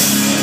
Peace.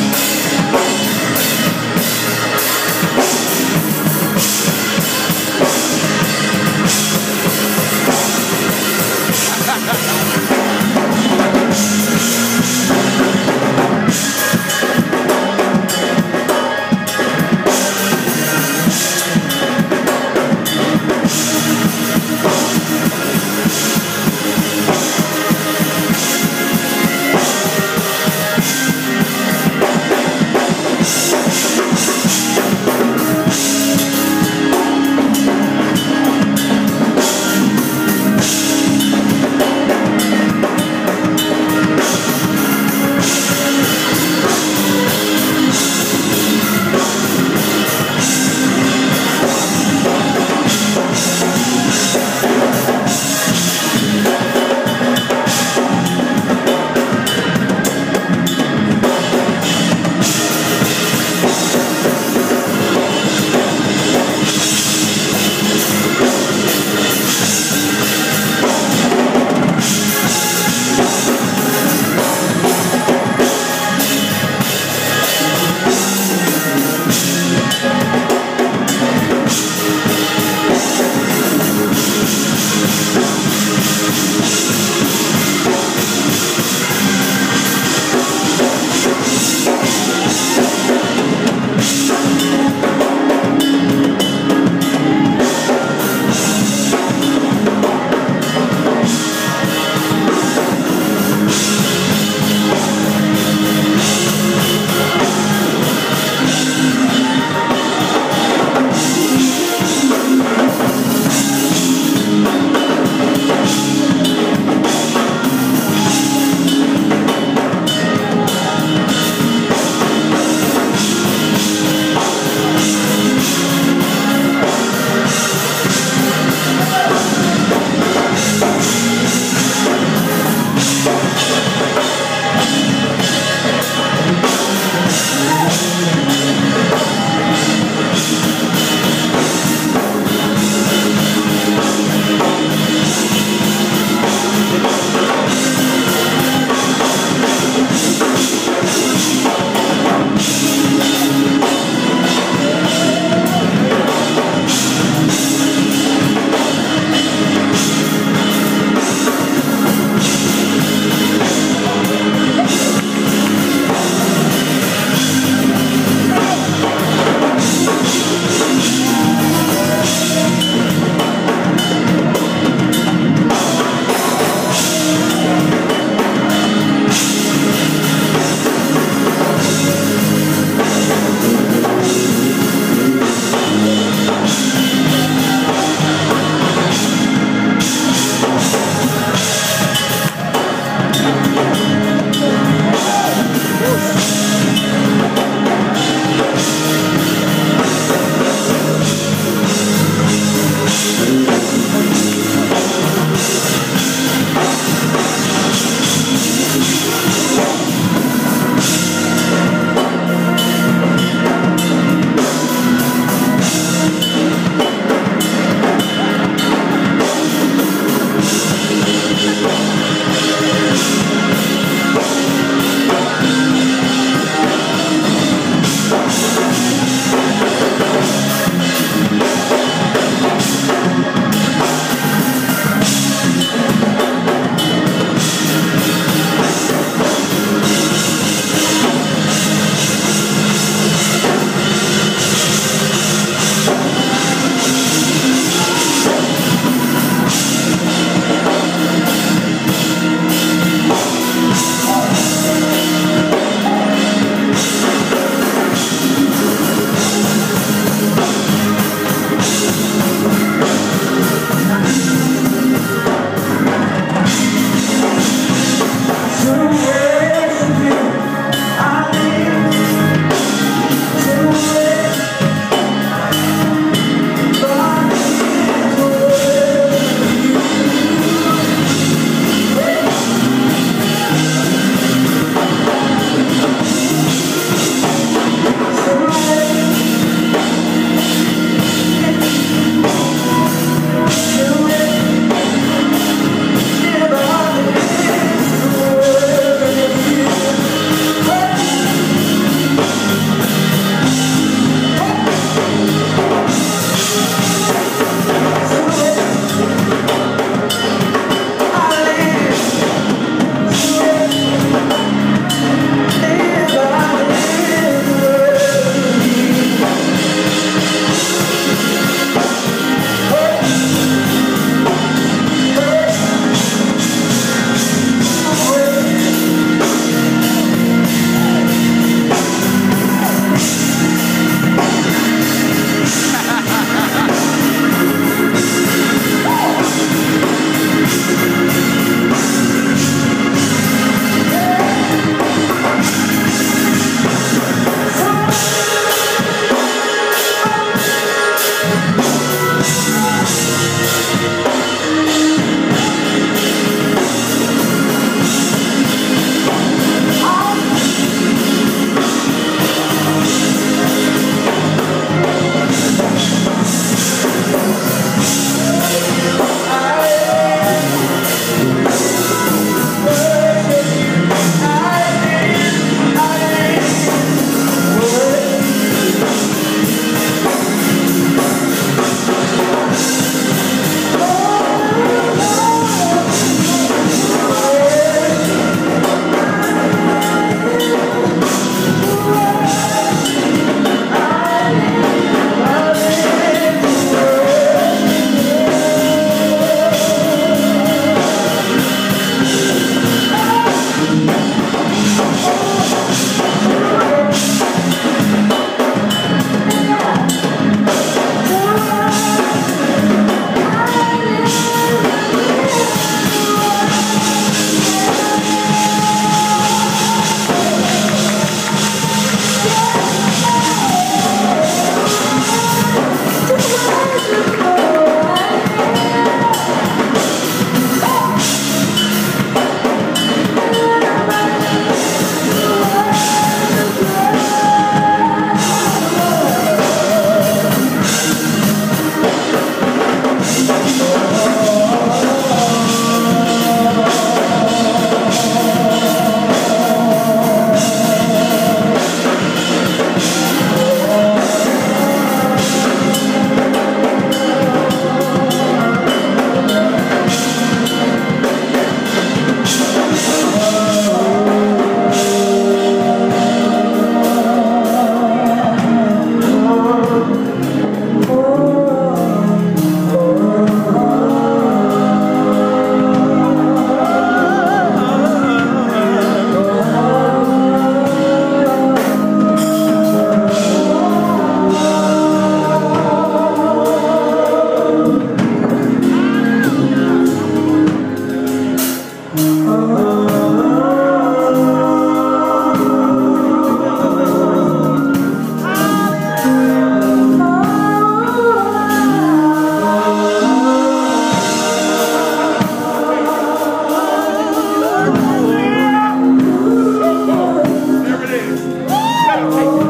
Amen.